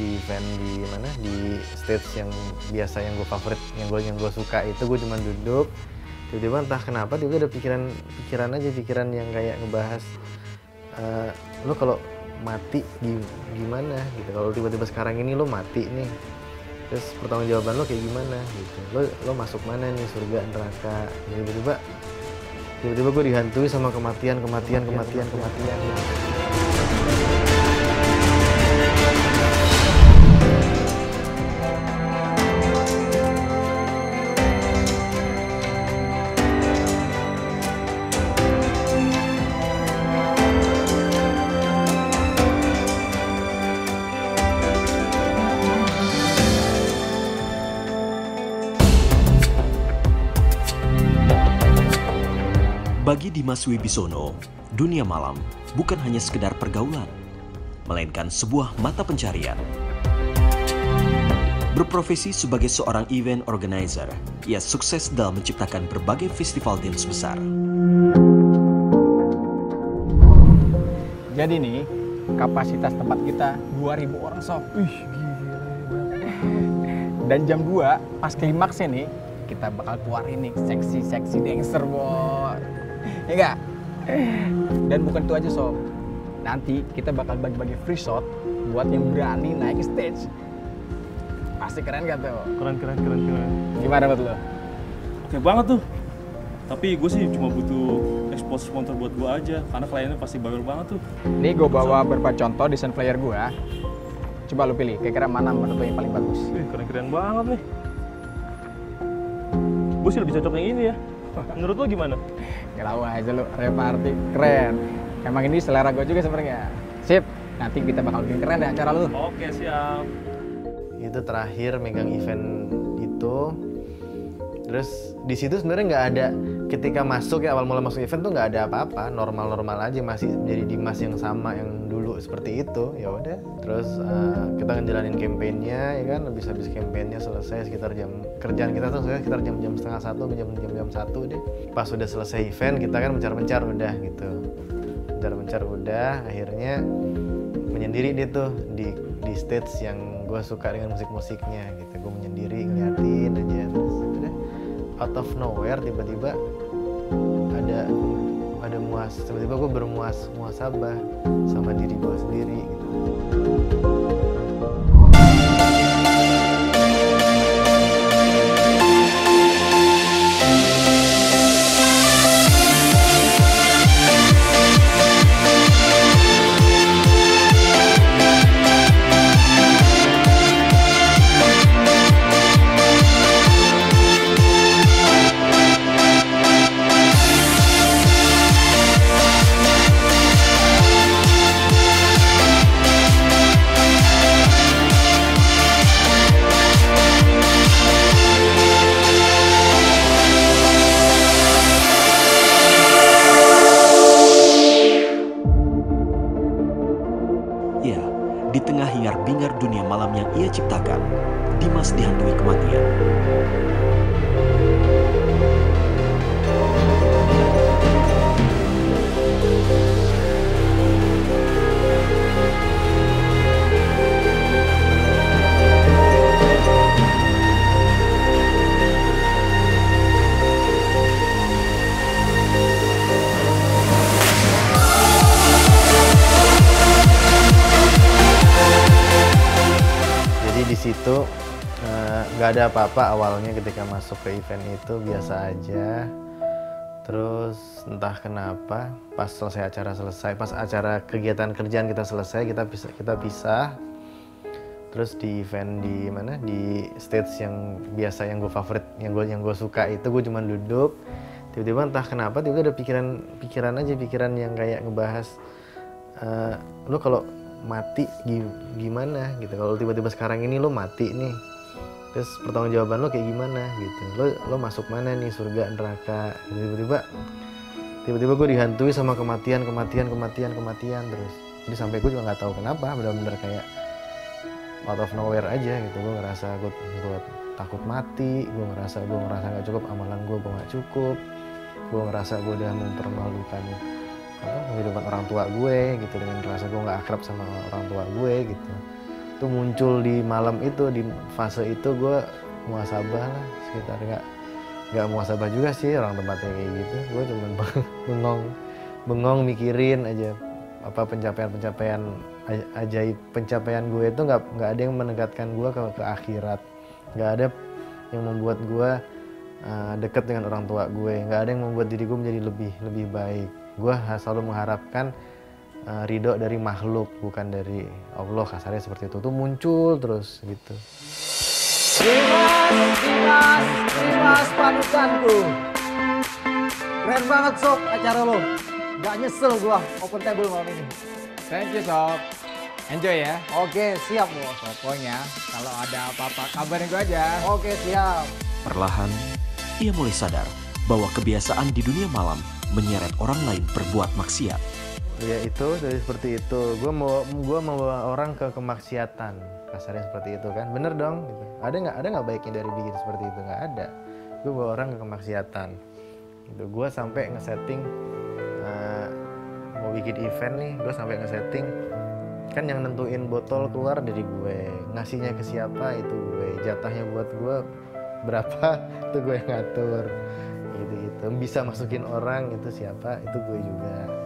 di event di mana? Di stage yang biasa yang gue favorit yang gue yang gue suka itu gue cuma duduk. Tiba-tiba entah kenapa tiba-tiba ada pikiran pikiran aja pikiran yang kayak ngebahas eh, lo kalau mati gi- gimana? Gitu. Kalau tiba-tiba sekarang ini lo mati nih. Terus pertanggungjawaban lo kayak gimana? Gitu. Lo lo masuk mana nih? Surga neraka? Tiba-tiba tiba-tiba gue dihantui sama kematian kematian kematian kematian, Bagi Dimas Wibisono, dunia malam bukan hanya sekedar pergaulan, melainkan sebuah mata pencarian. Berprofesi sebagai seorang event organizer, ia sukses dalam menciptakan berbagai festival dance besar. Jadi nih, kapasitas tempat kita 2000 orang sob. Dan jam 2, pas klimaksnya nih, kita bakal keluarin nih seksi-seksi dancer, boy. Ya enggak? Dan bukan itu aja sob. Nanti kita bakal bagi-bagi free shot buat yang berani naik ke stage. Pasti keren gak tuh? keren keren keren keren Gimana buat lo? oke banget tuh tapi gue sih cuma butuh expose sponsor buat gue aja karena kliennya pasti bagus banget tuh Nih gue bawa beberapa contoh desain flyer gua. Coba lu pilih, kira-kira mana menurut lo yang paling bagus? Keren keren banget nih gue sih lebih cocok yang ini ya menurut lo gimana Gak aja lu, reparty keren. Emang ini selera gue juga sebenarnya. Sip, nanti kita bakal bikin keren deh acara lu. oke siap itu terakhir megang event itu terus di situ sebenarnya nggak ada ketika masuk ya awal mulai masuk event tuh nggak ada apa-apa normal-normal aja masih jadi Dimas yang sama yang seperti itu ya udah. Terus eh, kita ngejalanin kampanyenya ya kan? Habis habis kampanyenya selesai sekitar jam kerjaan kita tuh sekitar jam-jam setengah satu jam jam jam satu deh. Pas udah selesai event kita kan mencar-mencar udah gitu. Mencar-mencar udah akhirnya menyendiri dia tuh di di stage yang gue suka dengan musik-musiknya gitu. Gue menyendiri ngeliatin aja terus udah. Out of nowhere tiba-tiba ada ada muas tiba-tiba gue bermuas muasabah sama diri gue sendiri gitu. Di tengah hingar-bingar dunia malam yang ia ciptakan, Dimas dihantui kematian. Ada apa-apa awalnya ketika masuk ke event itu biasa aja. Terus entah kenapa pas selesai acara selesai pas acara kegiatan kerjaan kita selesai kita bisa kita pisah terus di event di mana? Di stage yang biasa yang gue favorit yang gue yang gue suka itu gue cuma duduk. Tiba-tiba entah kenapa tiba-tiba ada pikiran pikiran aja pikiran yang kayak ngebahas eh, lo kalau mati gi- gimana? Gitu. Kalau tiba-tiba sekarang ini lo mati nih terus pertanggungjawaban lo kayak gimana gitu? Lo lo masuk mana nih surga neraka? Tiba-tiba tiba-tiba gue dihantui sama kematian kematian kematian kematian terus. Jadi sampai gue juga nggak tahu kenapa benar-benar kayak out of nowhere aja gitu. Gue ngerasa gue gue takut mati gue ngerasa gue ngerasa nggak cukup amalan gue gue nggak cukup. Gue ngerasa gue udah mempermalukan kehidupan orang tua gue gitu dengan rasa gue nggak akrab sama orang tua gue gitu tuh muncul di malam itu di fase itu gue muasabah lah sekitar nggak nggak muasabah juga sih orang tempatnya kayak gitu. Gue cuma bengong bengong mikirin aja apa pencapaian-pencapaian aj- ajaib pencapaian gue itu nggak nggak ada yang menegakkan gue ke, ke akhirat. Nggak ada yang membuat gue uh, dekat dengan orang tua gue nggak ada yang membuat diri gue menjadi lebih lebih baik. Gue selalu mengharapkan uh, ridho dari makhluk bukan dari Allah kasarnya seperti itu tuh muncul terus gitu Dimas, Dimas, Dimas panutanku. Keren banget sob acara lo. Gak nyesel gua open table malam ini. Thank you sob. Enjoy ya. Oke siap bos. Pokoknya kalau ada apa-apa kabarin gue aja. Oke siap. Perlahan, ia mulai sadar bahwa kebiasaan di dunia malam menyeret orang lain berbuat maksiat. Ya itu dari seperti itu. Gue mau gua mau bawa orang ke kemaksiatan. Kasarnya seperti itu kan? Bener dong gitu. ada nggak ada nggak baiknya dari bikin seperti itu? Nggak ada. Gue bawa orang ke kemaksiatan. Gitu. Gue sampai ngesetting eh, mau bikin event nih gue sampai ngesetting. Kan yang nentuin botol keluar dari gue. Ngasihnya ke siapa itu gue. Jatahnya buat gue berapa itu gue yang ngatur. Gitu gitu bisa masukin orang itu siapa itu gue juga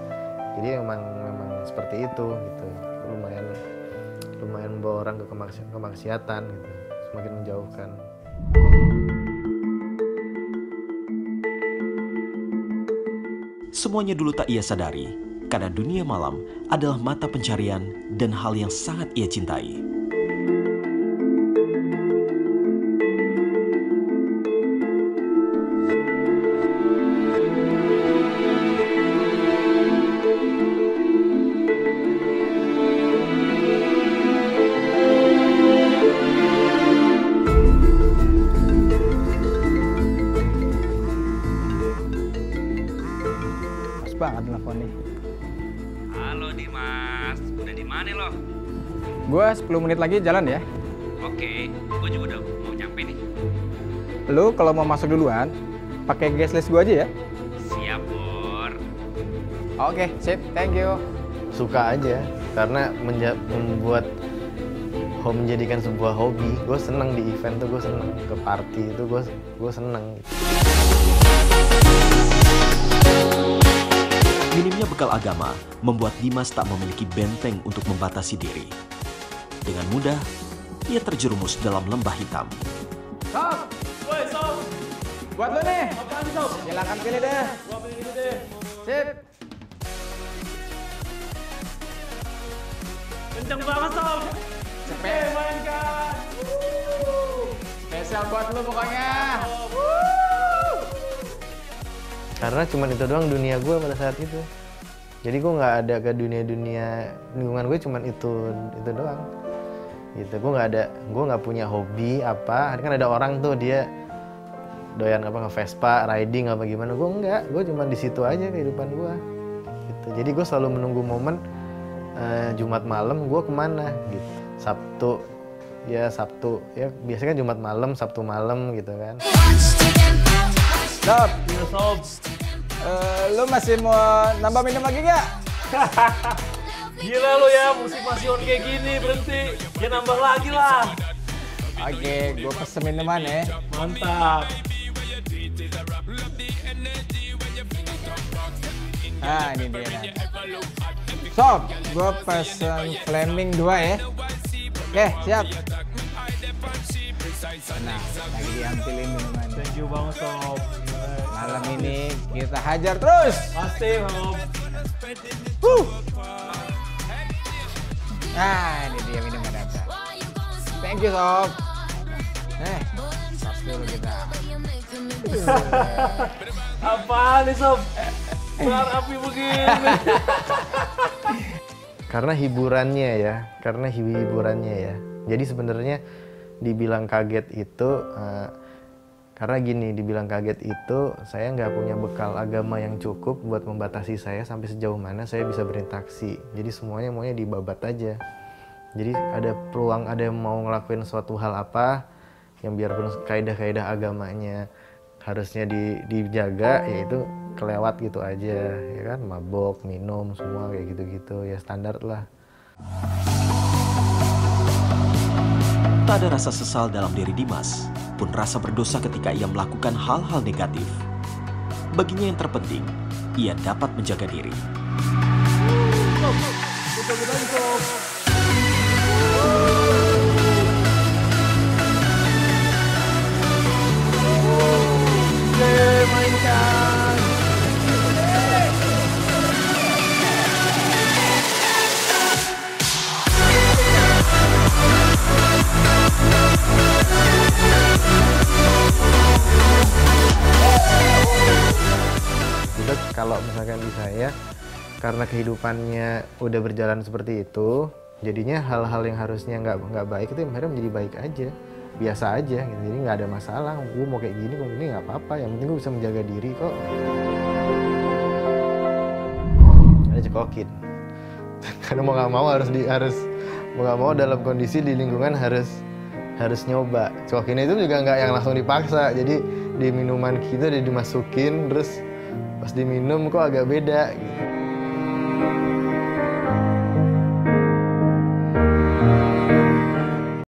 jadi memang memang seperti itu gitu. Lumayan lumayan membawa orang ke kemaksi- kemaksiatan gitu. Semakin menjauhkan. Semuanya dulu tak ia sadari, karena dunia malam adalah mata pencarian dan hal yang sangat ia cintai. Gue 10 menit lagi jalan ya. Oke, gue juga udah mau nyampe nih. Lu kalau mau masuk duluan, pakai guest list gue aja ya. Siap, Bor. Oke, sip. Thank you. suka aja karena menja- membuat ho- menjadikan sebuah hobi gue seneng di event tuh gue seneng ke party itu gue gue seneng. Minimnya bekal agama membuat Dimas tak memiliki benteng untuk membatasi diri. Dengan mudah, ia terjerumus dalam lembah hitam. Sob! Woi, Sob. Buat lu nih. Apaan Sob? Silakan pilih deh. Gua pilih deh. Sip. Kenceng banget, Sob. Cepet. Eh, mainkan. Spesial buat lu pokoknya. karena cuman itu doang dunia gue pada saat itu jadi gue nggak ada ke dunia-dunia lingkungan gue cuman itu itu doang gitu. Gue nggak ada gue nggak punya hobi apa. Kan ada orang tuh dia doyan apa nge Vespa riding apa gimana. Gue enggak gue cuman di situ aja kehidupan gue gitu. Jadi gue selalu menunggu momen eh, Jumat malam gue ke mana gitu. Sabtu ya Sabtu ya biasanya kan Jumat malam Sabtu malam gitu kan. Sob, Iya, Sob. eh, lu masih mau nambah minum lagi nggak? Gila lu ya, musik masih on kayak gini, berhenti. Ya nambah lagi lah. Oke, gue pesen minuman ya. Mantap. Nah, ini dia. Nah. Sob, gue pesen Flaming 2 ya. Oke, siap. Nah, lagi diambilin minuman. Thank you banget, Sob. Malam ini kita hajar terus. Pasti, Sob. Huh. Nah, ini dia minuman. Thank you, Sob. Eh, pas dulu kita. Apaan nih, Sob? Keluar api begini. karena hiburannya ya karena hiburannya ya jadi sebenarnya dibilang kaget itu eh, karena gini dibilang kaget itu saya nggak punya bekal agama yang cukup buat membatasi saya sampai sejauh mana saya bisa berinteraksi jadi semuanya maunya dibabat aja jadi ada peluang ada yang mau ngelakuin suatu hal apa yang biarpun kaidah-kaidah agamanya harusnya di, dijaga yaitu kelewat gitu aja ya kan mabok minum semua kayak gitu-gitu ya standar lah Tak ada rasa sesal dalam diri Dimas, pun rasa berdosa ketika ia melakukan hal-hal negatif. Baginya yang terpenting, ia dapat menjaga diri. Misalkan di saya karena kehidupannya udah berjalan seperti itu, jadinya hal-hal yang harusnya nggak nggak baik itu akhirnya menjadi baik aja, biasa aja gitu. Jadi nggak ada masalah. Gue mau kayak gini, gue ini nggak apa-apa. Yang penting gue bisa menjaga diri kok. Ada cekokin. Karena mau nggak mau harus di harus mau nggak mau dalam kondisi di lingkungan harus harus nyoba. Cekokin itu juga nggak yang langsung dipaksa. Jadi di minuman kita dia dimasukin terus pas diminum kok agak beda gitu.